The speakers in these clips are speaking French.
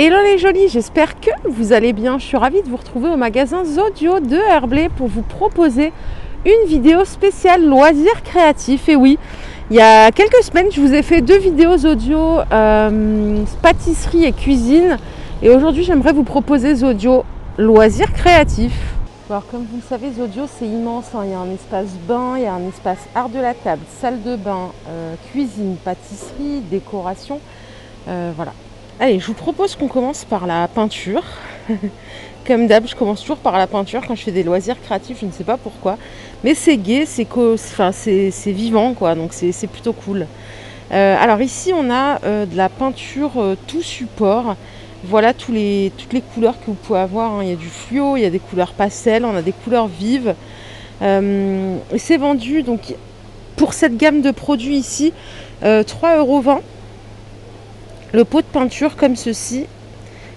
Hello les jolis, j'espère que vous allez bien. Je suis ravie de vous retrouver au magasin Zodio de Herblay pour vous proposer une vidéo spéciale loisirs créatifs. Et oui, il y a quelques semaines, je vous ai fait deux vidéos audio euh, pâtisserie et cuisine. Et aujourd'hui, j'aimerais vous proposer Zodio loisirs créatifs. Alors comme vous le savez, Zodio c'est immense. hein. Il y a un espace bain, il y a un espace art de la table, salle de bain, euh, cuisine, pâtisserie, décoration. Euh, voilà. Allez, je vous propose qu'on commence par la peinture. Comme d'hab, je commence toujours par la peinture quand je fais des loisirs créatifs, je ne sais pas pourquoi. Mais c'est gai, c'est vivant, quoi, donc c'est plutôt cool. Euh, alors ici, on a euh, de la peinture euh, tout support. Voilà les, toutes les couleurs que vous pouvez avoir. hein. Il y a du fluo, il y a des couleurs pastel, on a des couleurs vives. C'est vendu donc pour cette gamme de produits ici, euh, 3,20€. Le pot de peinture comme ceci,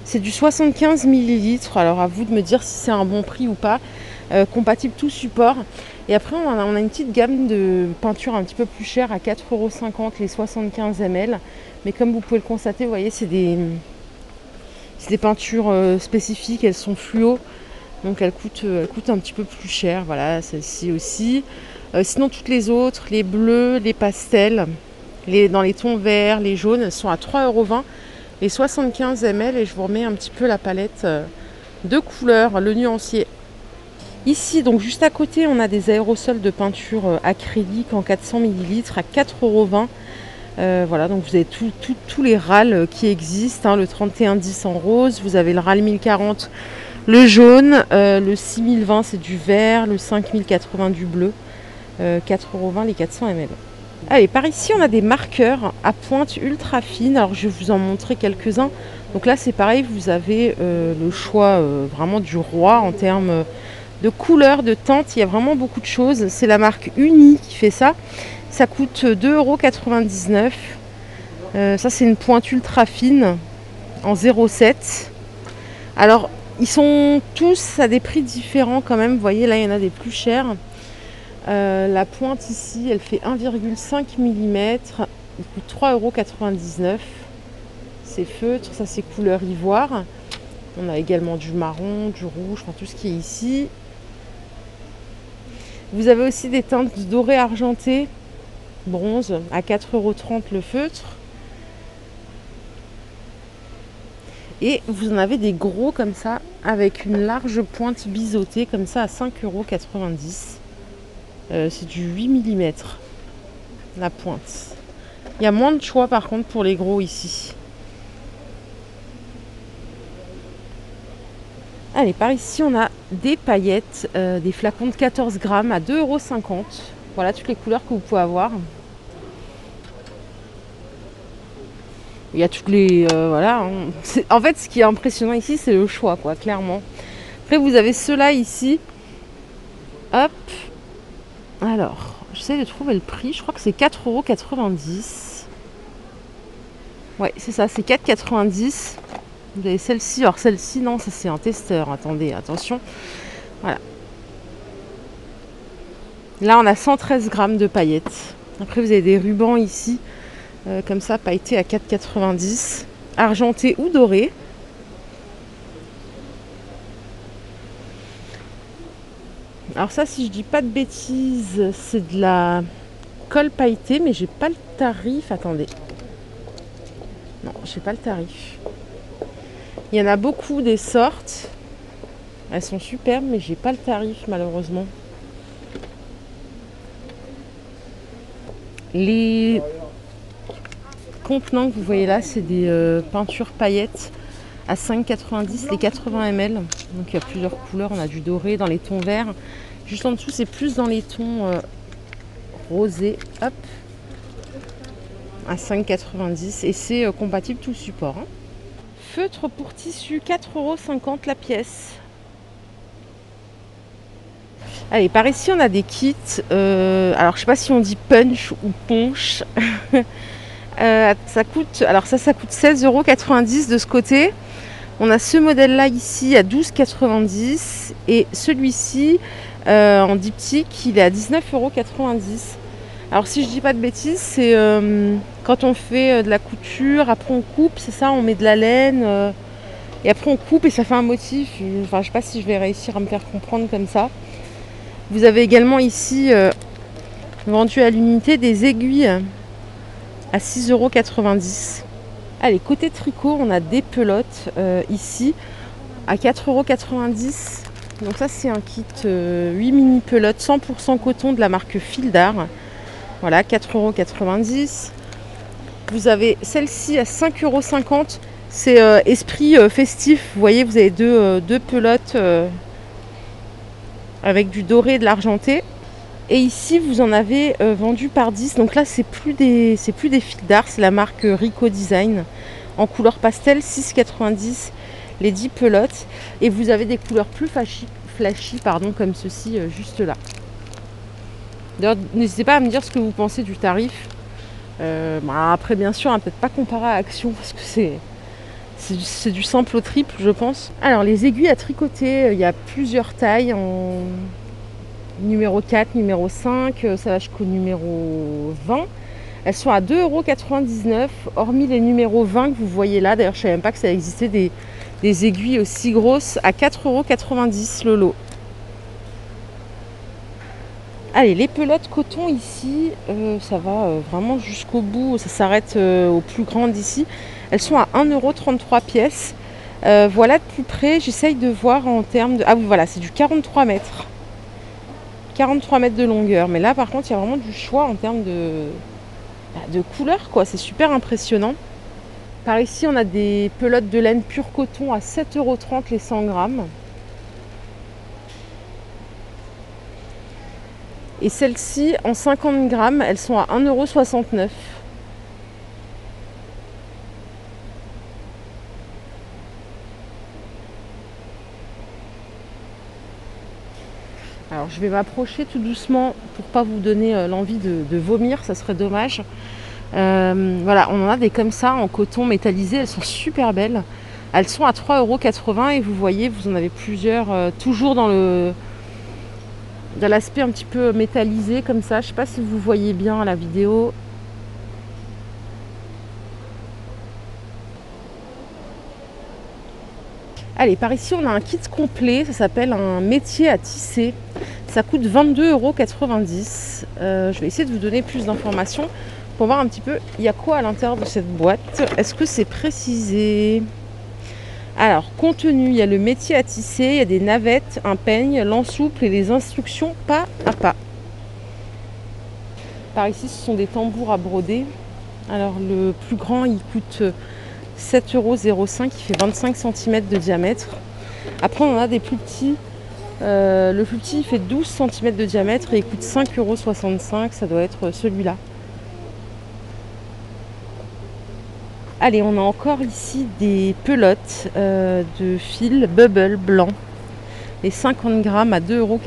c'est du 75 ml. Alors à vous de me dire si c'est un bon prix ou pas. Euh, compatible tout support. Et après on a, une petite gamme de peinture un petit peu plus chère à 4,50€ les 75 ml. Mais comme vous pouvez le constater, vous voyez, c'est des, peintures euh, spécifiques, elles sont fluo. Donc elles coûtent, euh, elles coûtent un petit peu plus cher. Voilà, celle-ci aussi. Sinon toutes les autres, les bleus, les pastels, dans les tons verts, les jaunes, sont à 3,20€ les 75 ml et je vous remets un petit peu la palette euh, de couleurs, le nuancier. Ici, donc juste à côté, on a des aérosols de peinture euh, acrylique en 400 ml à 4,20€. Euh, voilà, donc vous avez tous les râles qui existent. hein, le 3110 en rose, vous avez le râle 1040, le jaune, le 6020 c'est du vert, le 5080 du bleu, euh, 4,20€ les 400 ml. Allez, par ici, on a des marqueurs à pointe ultra fine. Alors, je vais vous en montrer quelques-uns. Donc là, c'est pareil, vous avez euh, le choix euh, vraiment du roi en termes de couleurs, de teintes. Il y a vraiment beaucoup de choses. C'est la marque Uni qui fait ça. Ça coûte 2,99€. Euh, ça, c'est une pointe ultra fine en 0,7. Alors, ils sont tous à des prix différents quand même. Vous voyez, là, il y en a des plus chers. Euh, la pointe ici, elle fait 1,5 mm. Il coûte 3,99€. C'est feutre, ça c'est couleur ivoire. On a également du marron, du rouge, enfin tout ce qui est ici. Vous avez aussi des teintes dorées argentées, bronze, à 4,30€ le feutre. Et vous en avez des gros comme ça, avec une large pointe biseautée, comme ça à 5,90€. Euh, c'est du 8 mm la pointe. Il y a moins de choix par contre pour les gros ici. Allez, par ici on a des paillettes, euh, des flacons de 14 grammes à 2,50€. Voilà toutes les couleurs que vous pouvez avoir. Il y a toutes les. euh, voilà. hein. En fait, ce qui est impressionnant ici, c'est le choix, quoi, clairement. Après, vous avez ceux-là ici. Hop. Alors, j'essaie de trouver le prix. Je crois que c'est 4,90€. Ouais, c'est ça, c'est 4,90€. Vous avez celle-ci. Alors, celle-ci, non, ça c'est un testeur. Attendez, attention. Voilà. Là, on a 113 grammes de paillettes. Après, vous avez des rubans ici, euh, comme ça, pailletés à 4,90€. Argentés ou dorés. Alors ça, si je dis pas de bêtises, c'est de la colle pailletée, mais j'ai pas le tarif. Attendez. Non, j'ai pas le tarif. Il y en a beaucoup des sortes. Elles sont superbes, mais j'ai pas le tarif malheureusement. Les contenants que vous voyez là, c'est des euh, peintures paillettes à 5,90 les 80 ml. Donc il y a plusieurs couleurs. On a du doré dans les tons verts. Juste en dessous, c'est plus dans les tons euh, rosés. Hop. À 5,90 et c'est euh, compatible tout support. hein. Feutre pour tissu, 4,50€ la pièce. Allez, par ici on a des kits. euh, alors je sais pas si on dit punch ou. Euh, ça coûte, alors ça, ça coûte 16,90€ de ce côté. On a ce modèle-là ici à 12,90€ et celui-ci euh, en diptyque, il est à 19,90€. Alors si je dis pas de bêtises, c'est euh, quand on fait euh, de la couture, après on coupe, c'est ça, on met de la laine. Et après on coupe et ça fait un motif. Enfin je sais pas si je vais réussir à me faire comprendre comme ça. Vous avez également ici vendu à l'unité des aiguilles à 6,90€. Allez, côté tricot, on a des pelotes ici à 4,90€. Donc ça c'est un kit 8 euh, mini pelotes 100% coton de la marque Fildar. Voilà, 4,90€. Vous avez celle-ci à 5,50€. C'est euh, esprit festif. Vous voyez, vous avez deux, deux pelotes avec du doré et de l'argenté. Et ici, vous en avez euh, vendu par 10. Donc là, c'est plus des, c'est plus des fils d'art, c'est la marque Rico Design en couleur pastel, 6,90 les 10 pelotes. Et vous avez des couleurs plus flashy, flashy pardon, comme ceci, euh, juste là. D'ailleurs, n'hésitez pas à me dire ce que vous pensez du tarif. Euh, bah, après, bien sûr, hein, peut-être pas comparé à Action parce que c'est, c'est du simple au triple, je pense. Alors, les aiguilles à tricoter, il y a plusieurs tailles en numéro 4, numéro 5, euh, ça va jusqu'au numéro 20. Elles sont à 2,99€, hormis les numéros 20 que vous voyez là. D'ailleurs, je ne savais même pas que ça existait des, aiguilles aussi grosses à 4,90€ le lot. Allez, les pelotes coton ici, euh, ça va euh, vraiment jusqu'au bout. Ça s'arrête aux plus grandes ici. Elles sont à 1,33€ pièces. voilà de plus près, j'essaye de voir en termes de... Ah voilà, c'est du 43 mètres. 43 mètres de longueur. Mais là, par contre, il y a vraiment du choix en termes de, bah, de couleur, quoi. C'est super impressionnant. Par ici, on a des pelotes de laine pur coton à 7,30€ les 100 grammes. Et celles-ci, en 50 grammes, elles sont à 1,69€. Alors je vais m'approcher tout doucement pour pas vous donner euh, l'envie de, vomir, ça serait dommage. Euh, voilà, on en a des comme ça en coton métallisé, elles sont super belles. Elles sont à 3,80€ et vous voyez, vous en avez plusieurs, euh, toujours dans le dans l'aspect un petit peu métallisé comme ça. Je sais pas si vous voyez bien la vidéo. Allez, par ici, on a un kit complet. Ça s'appelle un métier à tisser. Ça coûte 22,90 euros. Euh, je vais essayer de vous donner plus d'informations pour voir un petit peu il y a quoi à l'intérieur de cette boîte. Est-ce que c'est précisé? Alors, contenu, il y a le métier à tisser, il y a des navettes, un peigne, l'ensouple et les instructions pas à pas. Par ici, ce sont des tambours à broder. Alors, le plus grand, il coûte 7,05 euros, il fait 25 cm de diamètre. Après, on en a des plus petits. Euh, le plus petit il fait 12 cm de diamètre et il coûte 5,65 euros. Ça doit être celui-là. Allez, on a encore ici des pelotes euh, de fil bubble blanc. Les 50 grammes à 2,90 euros.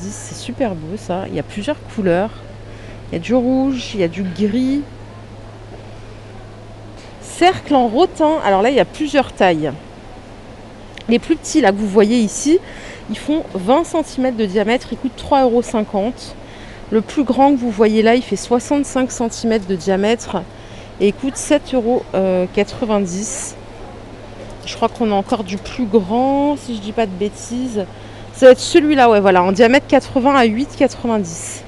C'est super beau ça. Il y a plusieurs couleurs. Il y a du rouge, il y a du gris, cercle en rotin. Alors là, il y a plusieurs tailles. Les plus petits, là, que vous voyez ici, ils font 20 cm de diamètre. Ils coûtent 3,50 euros. Le plus grand que vous voyez là, il fait 65 cm de diamètre et coûte 7,90 euros. Je crois qu'on a encore du plus grand, si je dis pas de bêtises. Ça va être celui-là, ouais, voilà, en diamètre 80 à 8,90.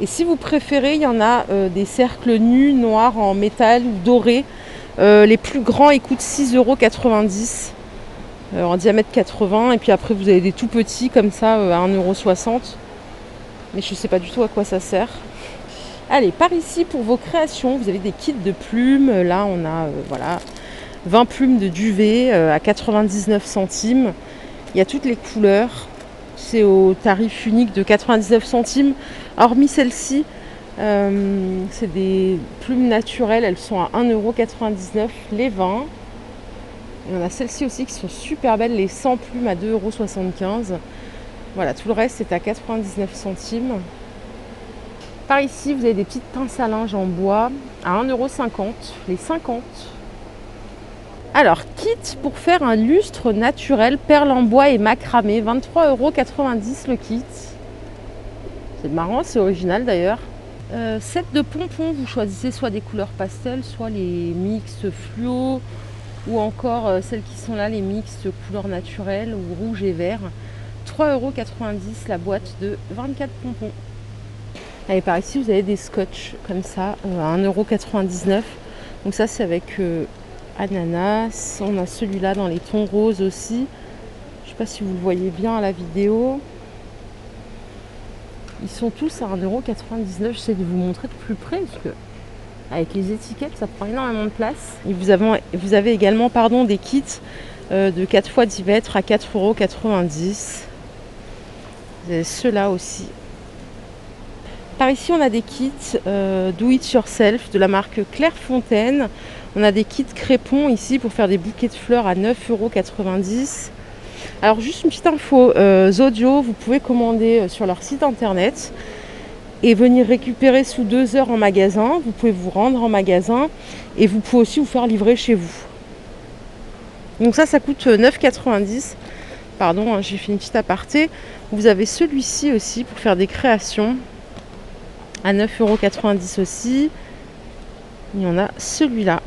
Et si vous préférez, il y en a euh, des cercles nus, noirs en métal ou dorés. Euh, les plus grands, ils coûtent 6,90 euros euh, en diamètre 80. Et puis après, vous avez des tout petits comme ça à 1,60€. Mais je ne sais pas du tout à quoi ça sert. Allez, par ici pour vos créations, vous avez des kits de plumes. Là, on a voilà, 20 plumes de duvet à 99 centimes. Il y a toutes les couleurs c'est au tarif unique de 99 centimes. Hormis celle-ci, euh, c'est des plumes naturelles, elles sont à 1,99€ les 20. Il y en a celles-ci aussi qui sont super belles, les 100 plumes à 2,75€. Voilà, tout le reste c'est à 99 centimes. Par ici, vous avez des petites pinces à linge en bois à 1,50€, les 50. Alors, kit pour faire un lustre naturel, perle en bois et macramé, 23,90€ le kit. C'est marrant, c'est original d'ailleurs. Euh, set de pompons, vous choisissez soit des couleurs pastel, soit les mix fluo ou encore euh, celles qui sont là, les mixtes couleurs naturelles ou rouge et vert. 3,90€ la boîte de 24 pompons. Allez, par ici, vous avez des scotch comme ça euh, à 1,99€. Donc ça, c'est avec euh, ananas. On a celui-là dans les tons roses aussi. Je sais pas si vous le voyez bien à la vidéo. Ils sont tous à 1,99€. J'essaie de vous montrer de plus près parce que avec les étiquettes, ça prend énormément de place. Et vous avez, vous avez également pardon, des kits euh, de 4 fois 10 mètres à 4,90€. Vous avez ceux-là aussi. Par ici, on a des kits euh, Do It Yourself de la marque Clairefontaine. On a des kits crépons ici pour faire des bouquets de fleurs à 9,90€. Alors juste une petite info, euh, Zodio, vous pouvez commander euh, sur leur site internet et venir récupérer sous deux heures en magasin. Vous pouvez vous rendre en magasin et vous pouvez aussi vous faire livrer chez vous. Donc ça, ça coûte 9,90. Pardon, hein, j'ai fait une petite aparté. Vous avez celui-ci aussi pour faire des créations à 9,90€ aussi. Il y en a celui-là.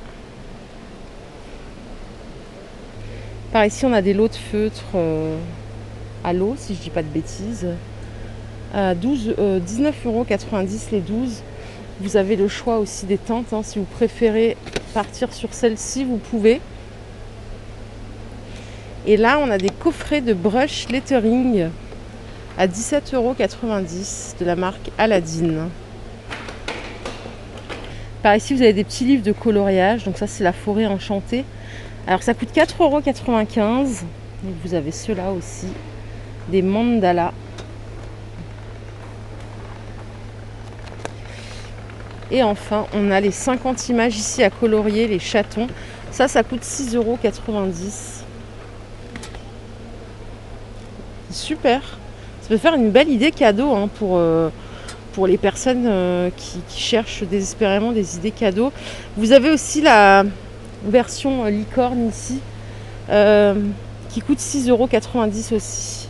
Par ici, on a des lots de feutres euh, à l'eau, si je dis pas de bêtises. À 12, 19,90€ les 12. Vous avez le choix aussi des tentes. Hein. Si vous préférez partir sur celle-ci, vous pouvez. Et là, on a des coffrets de brush lettering à 17,90€ de la marque Aladdin. Par ici, vous avez des petits livres de coloriage. Donc ça, c'est la forêt enchantée. Alors ça coûte 4,95€. Vous avez ceux-là aussi. Des mandalas. Et enfin, on a les 50 images ici à colorier, les chatons. Ça, ça coûte 6,90€. Super. Ça peut faire une belle idée cadeau hein, pour, euh, pour les personnes euh, qui, cherchent désespérément des idées cadeaux. Vous avez aussi la version euh, licorne ici qui coûte 6,90€ aussi.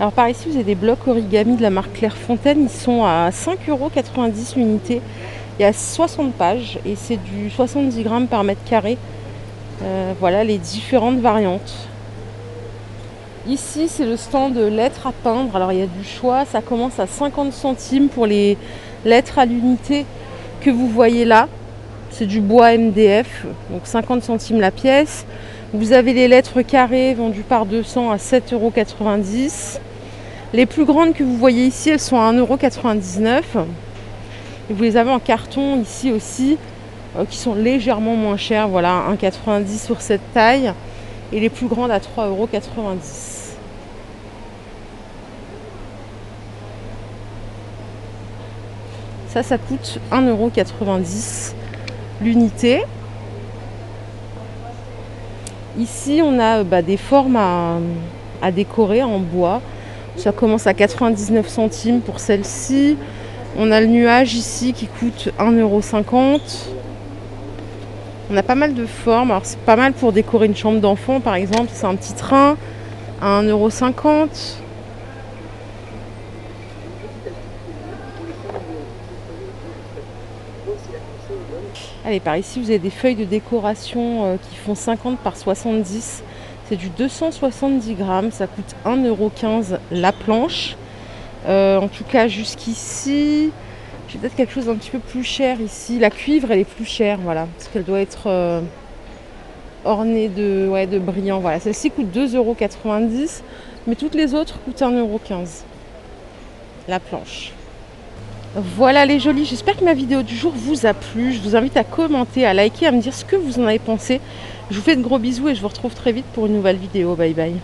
Alors par ici, vous avez des blocs origami de la marque Clairefontaine. Ils sont à 5,90€ l'unité. Il y a 60 pages et c'est du 70 grammes par mètre carré. voilà les différentes variantes. Ici, c'est le stand de lettres à peindre. Alors, il y a du choix. Ça commence à 50 centimes pour les lettres à l'unité que vous voyez là. C'est du bois MDF, donc 50 centimes la pièce. Vous avez les lettres carrées vendues par 200 à 7,90 euros. Les plus grandes que vous voyez ici, elles sont à 1,99€. Et vous les avez en carton ici aussi, euh, qui sont légèrement moins chères. Voilà, 1,90€ sur cette taille. Et les plus grandes à 3,90€. Ça, ça coûte 1,90€ l'unité. Ici, on a bah, des formes à, décorer en bois. Ça commence à 99 centimes pour celle-ci. On a le nuage ici qui coûte 1,50€. On a pas mal de formes. Alors c'est pas mal pour décorer une chambre d'enfant par exemple. C'est un petit train à 1,50€. Allez, par ici, vous avez des feuilles de décoration euh, qui font 50 par 70. C'est du 270 grammes. Ça coûte 1,15€ la planche. Euh, en tout cas, jusqu'ici, j'ai peut-être quelque chose d'un petit peu plus cher ici. La cuivre, elle est plus chère, voilà, parce qu'elle doit être euh, ornée de, ouais, de brillant. Voilà, celle-ci coûte 2,90€, mais toutes les autres coûtent 1,15€ la planche. Voilà les jolis, j'espère que ma vidéo du jour vous a plu. Je vous invite à commenter, à liker, à me dire ce que vous en avez pensé. Je vous fais de gros bisous et je vous retrouve très vite pour une nouvelle vidéo. Bye bye.